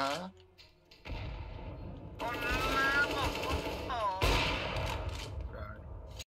Huh?